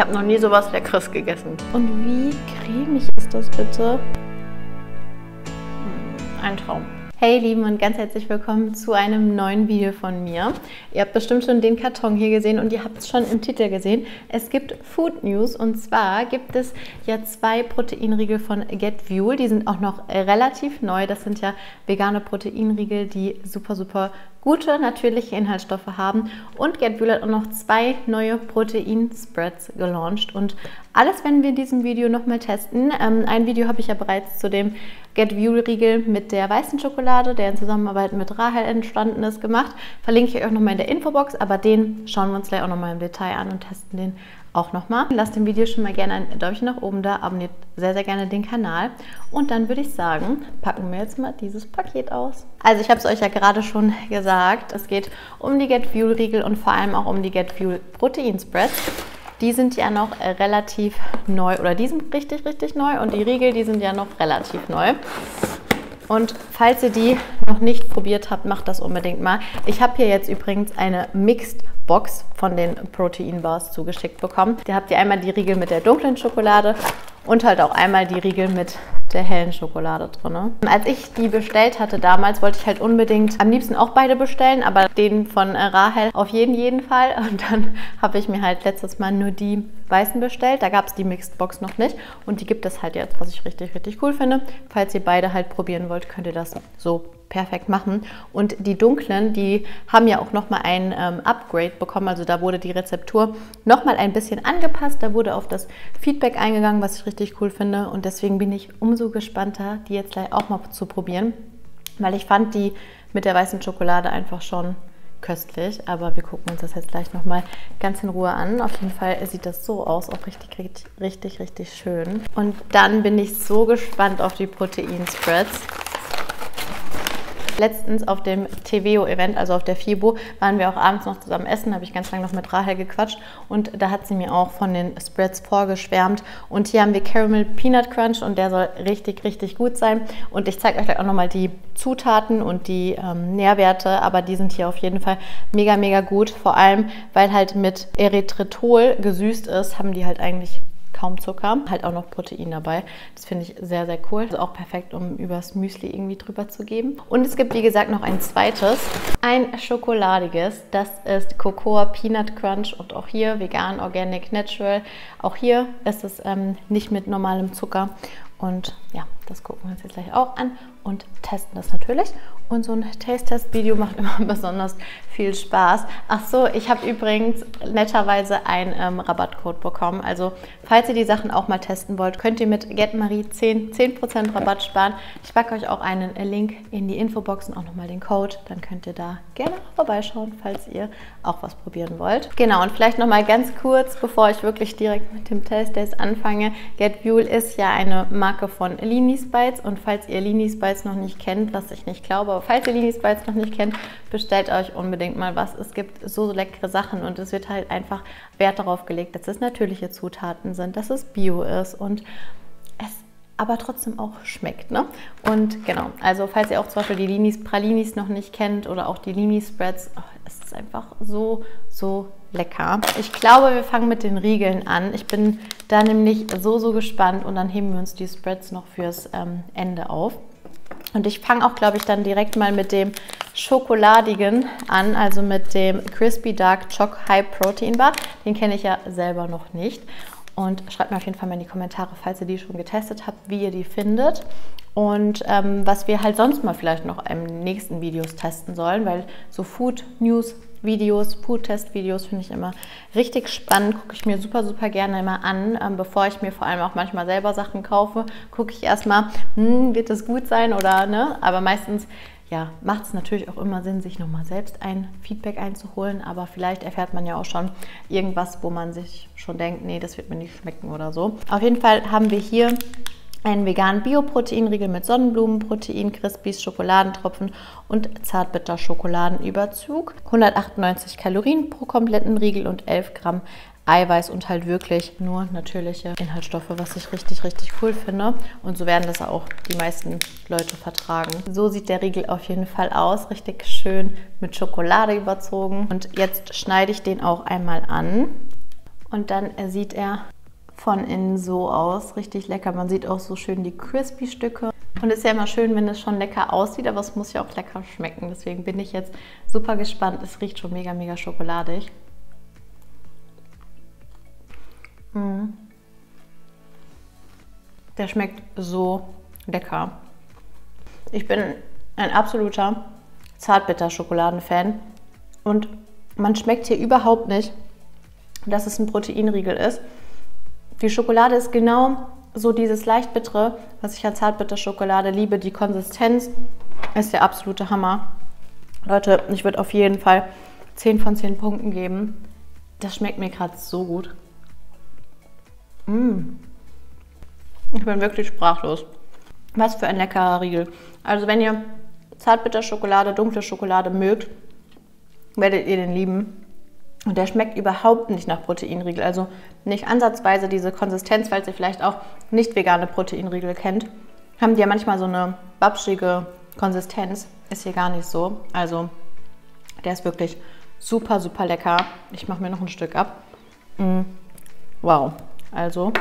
habe noch nie sowas Leckeres gegessen. Und wie cremig ist das bitte? Hm, ein Traum. Hey Lieben und ganz herzlich willkommen zu einem neuen Video von mir. Ihr habt bestimmt schon den Karton hier gesehen und ihr habt es schon im Titel gesehen. Es gibt Food News und zwar gibt es ja zwei Proteinriegel von GetVuel. Die sind auch noch relativ neu. Das sind ja vegane Proteinriegel, die super, super gute natürliche Inhaltsstoffe haben. Und GetVuel hat auch noch zwei neue Protein-Spreads gelauncht. Und alles werden wir in diesem Video nochmal testen. Ähm, ein Video habe ich ja bereits zu dem GetVuel-Riegel mit der weißen Schokolade, der in Zusammenarbeit mit Rahel entstanden ist, gemacht. Verlinke ich euch nochmal in der Infobox, aber den schauen wir uns gleich auch nochmal im Detail an und testen den auch nochmal. Lasst dem Video schon mal gerne ein Däumchen nach oben da, abonniert sehr, sehr gerne den Kanal. Und dann würde ich sagen, packen wir jetzt mal dieses Paket aus. Also ich habe es euch ja gerade schon gesagt, es geht um die Get Fuel Riegel und vor allem auch um die Get Fuel Protein Spreads. Die sind ja noch relativ neu oder die sind richtig, richtig neu und die Riegel, die sind ja noch relativ neu. Und falls ihr die noch nicht probiert habt, macht das unbedingt mal. Ich habe hier jetzt übrigens eine Mixed Box von den Protein Bars zugeschickt bekommen. Da habt ihr einmal die Riegel mit der dunklen Schokolade und halt auch einmal die Riegel mit der hellen Schokolade drin. Als ich die bestellt hatte damals, wollte ich halt unbedingt am liebsten auch beide bestellen, aber den von äh, Rahel auf jeden, jeden Fall. Und dann habe ich mir halt letztes Mal nur die weißen bestellt. Da gab es die Mixed Box noch nicht und die gibt es halt jetzt, was ich richtig, richtig cool finde. Falls ihr beide halt probieren wollt, könnt ihr das so perfekt machen. Und die dunklen, die haben ja auch nochmal ein ähm, Upgrade bekommen. Also da wurde die Rezeptur nochmal ein bisschen angepasst. Da wurde auf das Feedback eingegangen, was ich richtig cool finde. Und deswegen bin ich umso gespannter, die jetzt gleich auch mal zu probieren. Weil ich fand die mit der weißen Schokolade einfach schon köstlich. Aber wir gucken uns das jetzt gleich nochmal ganz in Ruhe an. Auf jeden Fall sieht das so aus, auch richtig, richtig, richtig, richtig schön. Und dann bin ich so gespannt auf die Protein-Spreads. Letztens auf dem TVO-Event, also auf der FIBO, waren wir auch abends noch zusammen essen, habe ich ganz lange noch mit Rahel gequatscht und da hat sie mir auch von den Spreads vorgeschwärmt. Und hier haben wir Caramel Peanut Crunch und der soll richtig, richtig gut sein. Und ich zeige euch gleich auch nochmal die Zutaten und die ähm, Nährwerte, aber die sind hier auf jeden Fall mega, mega gut. Vor allem, weil halt mit Erythritol gesüßt ist, haben die halt eigentlich kaum Zucker, halt auch noch Protein dabei. Das finde ich sehr, sehr cool. Also auch perfekt, um übers Müsli irgendwie drüber zu geben. Und es gibt, wie gesagt, noch ein zweites, ein schokoladiges. Das ist Cocoa Peanut Crunch und auch hier vegan, organic, natural. Auch hier ist es ähm, nicht mit normalem Zucker. Und ja, das gucken wir uns jetzt gleich auch an und testen das natürlich. Und so ein Taste-Test-Video macht immer besonders viel Spaß. Ach so, ich habe übrigens netterweise einen ähm, Rabattcode bekommen. Also falls ihr die Sachen auch mal testen wollt, könnt ihr mit GetMarie 10%, 10 Rabatt sparen. Ich packe euch auch einen Link in die Infobox und auch nochmal den Code. Dann könnt ihr da gerne vorbeischauen, falls ihr auch was probieren wollt. Genau, und vielleicht nochmal ganz kurz, bevor ich wirklich direkt mit dem Taste-Test anfange. GetFuel ist ja eine Marke von Linis Spites und falls ihr Lini Spites noch nicht kennt, was ich nicht glaube, aber falls ihr Lini Spites noch nicht kennt, bestellt euch unbedingt mal was. Es gibt so leckere Sachen und es wird halt einfach Wert darauf gelegt, dass es natürliche Zutaten sind, dass es Bio ist und es aber trotzdem auch schmeckt. Ne? Und genau, also falls ihr auch zum Beispiel die Linis Pralinis noch nicht kennt oder auch die Lini Spreads, oh, es ist einfach so, so lecker. Ich glaube, wir fangen mit den Riegeln an. Ich bin da nämlich so, so gespannt und dann heben wir uns die Spreads noch fürs ähm, Ende auf. Und ich fange auch, glaube ich, dann direkt mal mit dem Schokoladigen an, also mit dem Crispy Dark Choc High Protein Bar. Den kenne ich ja selber noch nicht. Und schreibt mir auf jeden Fall mal in die Kommentare, falls ihr die schon getestet habt, wie ihr die findet. Und ähm, was wir halt sonst mal vielleicht noch im nächsten Videos testen sollen, weil so Food News Videos, Food-Test-Videos finde ich immer richtig spannend, gucke ich mir super, super gerne immer an. Ähm, bevor ich mir vor allem auch manchmal selber Sachen kaufe, gucke ich erstmal, hm, wird das gut sein oder ne? Aber meistens ja, macht es natürlich auch immer Sinn, sich nochmal selbst ein Feedback einzuholen, aber vielleicht erfährt man ja auch schon irgendwas, wo man sich schon denkt, nee, das wird mir nicht schmecken oder so. Auf jeden Fall haben wir hier einen veganen Bioproteinriegel mit Sonnenblumenprotein, Crispies, Schokoladentropfen und Zartbitter-Schokoladenüberzug. 198 Kalorien pro kompletten Riegel und 11 Gramm Eiweiß und halt wirklich nur natürliche Inhaltsstoffe, was ich richtig, richtig cool finde. Und so werden das auch die meisten Leute vertragen. So sieht der Riegel auf jeden Fall aus. Richtig schön mit Schokolade überzogen. Und jetzt schneide ich den auch einmal an. Und dann sieht er von innen so aus. Richtig lecker. Man sieht auch so schön die Crispy-Stücke. Und es ist ja immer schön, wenn es schon lecker aussieht, aber es muss ja auch lecker schmecken. Deswegen bin ich jetzt super gespannt. Es riecht schon mega, mega schokoladig. Mm. Der schmeckt so lecker. Ich bin ein absoluter Zartbitter-Schokoladen-Fan. Und man schmeckt hier überhaupt nicht, dass es ein Proteinriegel ist. Die Schokolade ist genau so dieses leicht bittere, was ich an Zartbitterschokolade liebe. Die Konsistenz ist der absolute Hammer. Leute, ich würde auf jeden Fall 10 von 10 Punkten geben. Das schmeckt mir gerade so gut. Mmh. Ich bin wirklich sprachlos. Was für ein leckerer Riegel. Also wenn ihr Zartbitterschokolade, dunkle Schokolade mögt, werdet ihr den lieben. Und der schmeckt überhaupt nicht nach Proteinriegel. Also nicht ansatzweise diese Konsistenz, falls ihr vielleicht auch nicht vegane Proteinriegel kennt. Haben die ja manchmal so eine babschige Konsistenz. Ist hier gar nicht so. Also der ist wirklich super, super lecker. Ich mache mir noch ein Stück ab. Mm. Wow. Also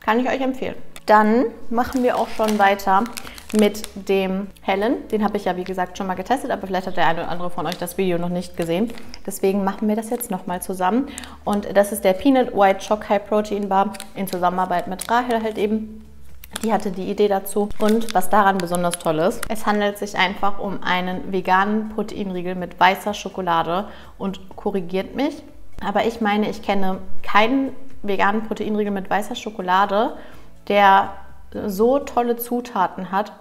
kann ich euch empfehlen. Dann machen wir auch schon weiter mit dem hellen. Den habe ich ja wie gesagt schon mal getestet, aber vielleicht hat der eine oder andere von euch das Video noch nicht gesehen. Deswegen machen wir das jetzt nochmal zusammen. Und das ist der Peanut White Choc High Protein Bar in Zusammenarbeit mit Rahel halt eben. Die hatte die Idee dazu. Und was daran besonders toll ist, es handelt sich einfach um einen veganen Proteinriegel mit weißer Schokolade und korrigiert mich. Aber ich meine, ich kenne keinen veganen Proteinriegel mit weißer Schokolade, der so tolle Zutaten hat.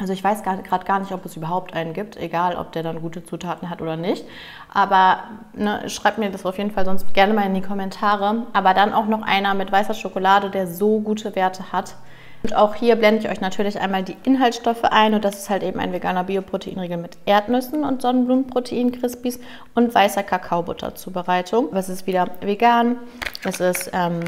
Also ich weiß gerade gar nicht, ob es überhaupt einen gibt, egal ob der dann gute Zutaten hat oder nicht. Aber ne, schreibt mir das auf jeden Fall sonst gerne mal in die Kommentare. Aber dann auch noch einer mit weißer Schokolade, der so gute Werte hat. Und auch hier blende ich euch natürlich einmal die Inhaltsstoffe ein. Und das ist halt eben ein veganer Bioproteinriegel mit Erdnüssen und Sonnenblumenprotein, Crispies und weißer Kakaobutter Zubereitung. Es ist wieder vegan, es ist ähm,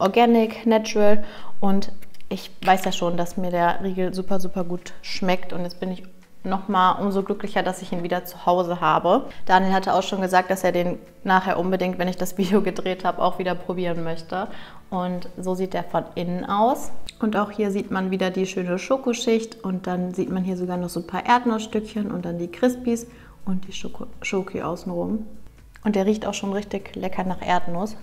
organic, natural und ich weiß ja schon, dass mir der Riegel super, super gut schmeckt und jetzt bin ich nochmal umso glücklicher, dass ich ihn wieder zu Hause habe. Daniel hatte auch schon gesagt, dass er den nachher unbedingt, wenn ich das Video gedreht habe, auch wieder probieren möchte. Und so sieht der von innen aus. Und auch hier sieht man wieder die schöne Schokoschicht und dann sieht man hier sogar noch so ein paar Erdnussstückchen und dann die Crispies und die Schoko Schoki außenrum. Und der riecht auch schon richtig lecker nach Erdnuss.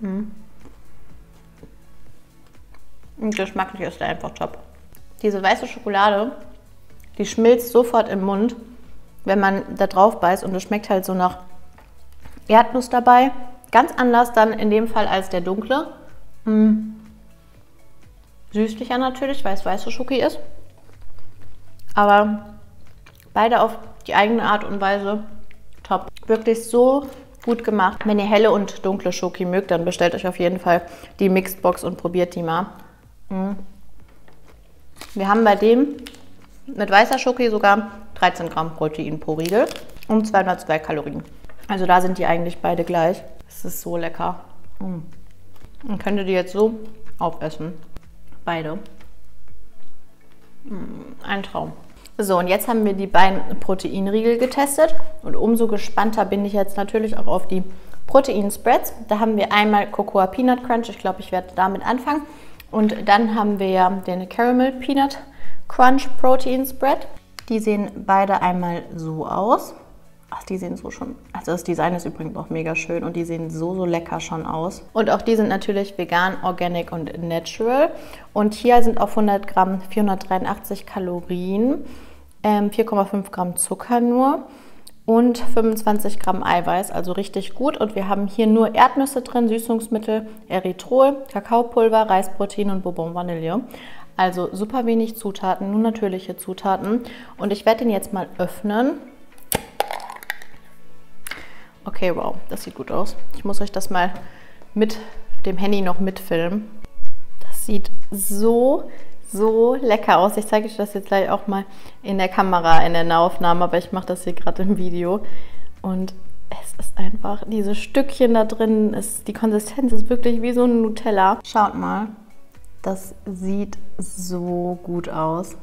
Hm. Und geschmacklich ist der einfach top. Diese weiße Schokolade, die schmilzt sofort im Mund, wenn man da drauf beißt und es schmeckt halt so nach Erdnuss dabei. Ganz anders dann in dem Fall als der dunkle. Hm. Süßlicher natürlich, weil es weiße Schoki ist. Aber beide auf die eigene Art und Weise top. Wirklich so gut gemacht. Wenn ihr helle und dunkle Schoki mögt, dann bestellt euch auf jeden Fall die Mixed Box und probiert die mal. Mhm. Wir haben bei dem mit weißer Schoki sogar 13 Gramm Protein pro Riegel und 202 Kalorien. Also da sind die eigentlich beide gleich. Es ist so lecker. Mhm. Und könnt ihr die jetzt so aufessen. Beide. Mhm. Ein Traum. So, und jetzt haben wir die beiden Proteinriegel getestet und umso gespannter bin ich jetzt natürlich auch auf die Protein-Spreads. Da haben wir einmal Cocoa Peanut Crunch. Ich glaube, ich werde damit anfangen. Und dann haben wir den Caramel Peanut Crunch Protein Spread. Die sehen beide einmal so aus. Ach, die sehen so schon. Also das Design ist übrigens auch mega schön und die sehen so, so lecker schon aus. Und auch die sind natürlich vegan, organic und natural. Und hier sind auf 100 Gramm 483 Kalorien, ähm, 4,5 Gramm Zucker nur und 25 Gramm Eiweiß, also richtig gut. Und wir haben hier nur Erdnüsse drin, Süßungsmittel, Erythrol, Kakaopulver, Reisprotein und Bourbon Vanille. Also super wenig Zutaten, nur natürliche Zutaten. Und ich werde den jetzt mal öffnen. Okay, wow, das sieht gut aus. Ich muss euch das mal mit dem Handy noch mitfilmen. Das sieht so so lecker aus. Ich zeige euch das jetzt gleich auch mal in der Kamera, in der Nahaufnahme, aber ich mache das hier gerade im Video. Und es ist einfach, diese Stückchen da drin, ist, die Konsistenz ist wirklich wie so ein Nutella. Schaut mal, das sieht so gut aus.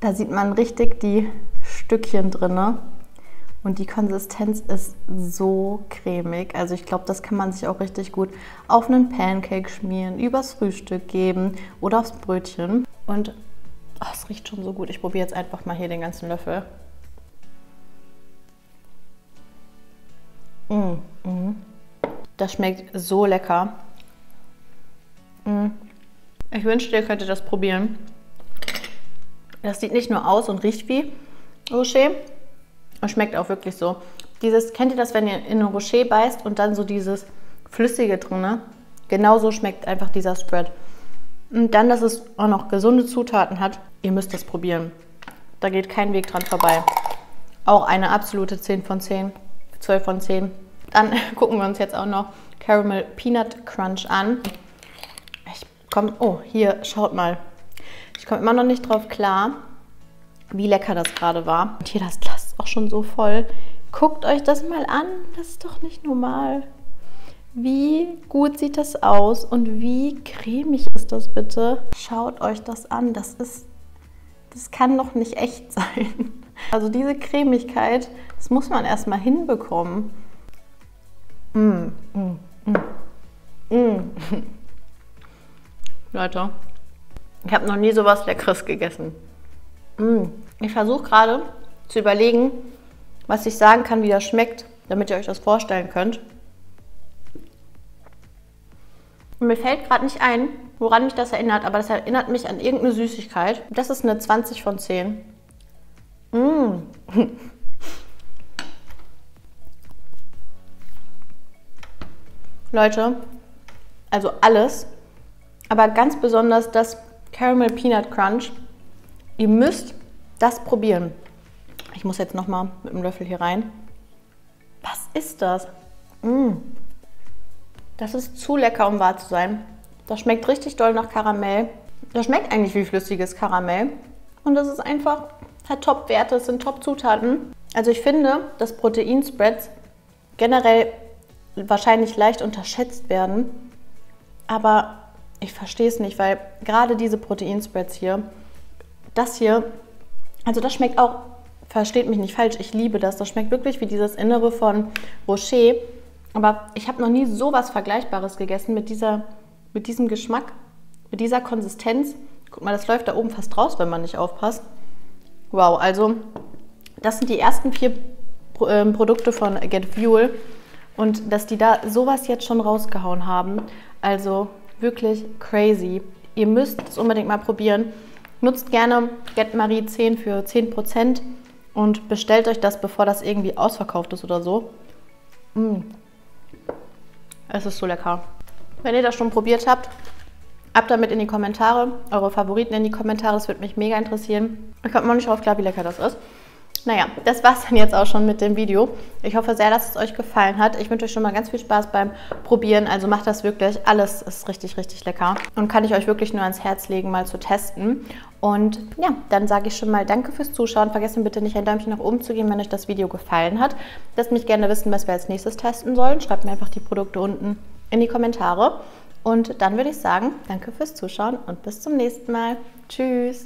Da sieht man richtig die Stückchen drin. Und die Konsistenz ist so cremig. Also ich glaube, das kann man sich auch richtig gut auf einen Pancake schmieren, übers Frühstück geben oder aufs Brötchen. Und oh, es riecht schon so gut. Ich probiere jetzt einfach mal hier den ganzen Löffel. Mm, mm. Das schmeckt so lecker. Mm. Ich wünschte, ihr könntet das probieren. Das sieht nicht nur aus und riecht wie Rocher, und schmeckt auch wirklich so. Dieses, kennt ihr das, wenn ihr in eine Rocher beißt und dann so dieses Flüssige drin, ne? Genauso schmeckt einfach dieser Spread. Und dann, dass es auch noch gesunde Zutaten hat, ihr müsst das probieren. Da geht kein Weg dran vorbei. Auch eine absolute 10 von 10, 12 von 10. Dann gucken wir uns jetzt auch noch Caramel Peanut Crunch an. Ich komme, oh, hier, schaut mal. Ich komme immer noch nicht drauf klar, wie lecker das gerade war. Und hier das Glas auch schon so voll. Guckt euch das mal an. Das ist doch nicht normal. Wie gut sieht das aus und wie cremig ist das bitte? Schaut euch das an. Das ist, das kann doch nicht echt sein. Also diese Cremigkeit, das muss man erstmal hinbekommen. Mm, mm, mm, mm. Leute, ich habe noch nie so was Leckeres gegessen. Mm. Ich versuche gerade zu überlegen, was ich sagen kann, wie das schmeckt, damit ihr euch das vorstellen könnt. Und mir fällt gerade nicht ein, woran mich das erinnert, aber das erinnert mich an irgendeine Süßigkeit. Das ist eine 20 von 10. Mmh. Leute, also alles, aber ganz besonders das Caramel Peanut Crunch Ihr müsst das probieren. Ich muss jetzt nochmal mit dem Löffel hier rein. Was ist das? Mmh. Das ist zu lecker, um wahr zu sein. Das schmeckt richtig doll nach Karamell. Das schmeckt eigentlich wie flüssiges Karamell. Und das ist einfach, hat Top-Werte, es sind Top-Zutaten. Also ich finde, dass Proteinspreads generell wahrscheinlich leicht unterschätzt werden. Aber ich verstehe es nicht, weil gerade diese Proteinspreads hier, das hier, also das schmeckt auch, versteht mich nicht falsch, ich liebe das. Das schmeckt wirklich wie dieses Innere von Rocher. Aber ich habe noch nie so was Vergleichbares gegessen mit, dieser, mit diesem Geschmack, mit dieser Konsistenz. Guck mal, das läuft da oben fast raus, wenn man nicht aufpasst. Wow, also das sind die ersten vier ähm, Produkte von Get Fuel. Und dass die da sowas jetzt schon rausgehauen haben, also wirklich crazy. Ihr müsst es unbedingt mal probieren. Nutzt gerne GetMarie 10 für 10% und bestellt euch das, bevor das irgendwie ausverkauft ist oder so. Mm. Es ist so lecker. Wenn ihr das schon probiert habt, ab damit in die Kommentare, eure Favoriten in die Kommentare, das würde mich mega interessieren. Ich komme noch nicht drauf klar, wie lecker das ist. Naja, das war es dann jetzt auch schon mit dem Video. Ich hoffe sehr, dass es euch gefallen hat. Ich wünsche euch schon mal ganz viel Spaß beim Probieren. Also macht das wirklich. Alles ist richtig, richtig lecker. Und kann ich euch wirklich nur ans Herz legen, mal zu testen. Und ja, dann sage ich schon mal Danke fürs Zuschauen. Vergesst bitte nicht ein Däumchen nach oben zu geben, wenn euch das Video gefallen hat. Lasst mich gerne wissen, was wir als nächstes testen sollen. Schreibt mir einfach die Produkte unten in die Kommentare. Und dann würde ich sagen, danke fürs Zuschauen und bis zum nächsten Mal. Tschüss!